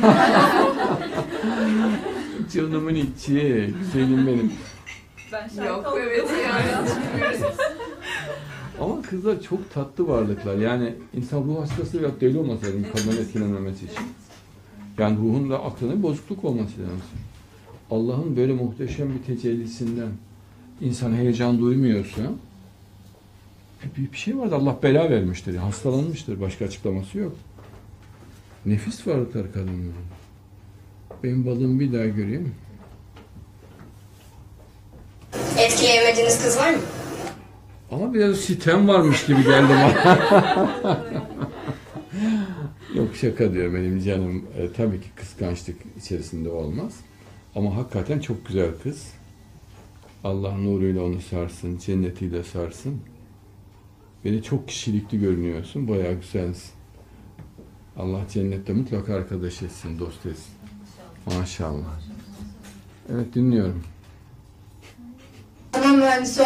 Canımın içi, güzelim benim. Ben şahit Yok evet yani. Ama kızlar çok tatlı varlıklar. Yani insan ruh hastası veya deli olması lazım kadınların etkilenmemesi için. Yani ruhun da aklında bir bozukluk olması lazım. Allah'ın böyle muhteşem bir tecellisinden insan heyecan duymuyorsa bir, bir şey vardı. Allah bela vermiştir. Hastalanmıştır. Başka açıklaması yok. Nefis varlıklar kadınlar. Benim balığımı bir daha göreyim. Etkileyemediğiniz kız var mı? Ama biraz sitem varmış gibi geldi bana. Yok şaka diyor benim canım. E, tabii ki kıskançlık içerisinde olmaz. Ama hakikaten çok güzel kız. Allah nuruyla onu sarsın, cennetiyle sarsın. Beni çok kişilikli görünüyorsun, bayağı güzelsin. Allah cennette mutlaka arkadaş etsin, dost etsin. Maşallah. Evet dinliyorum. Tamam mühendisi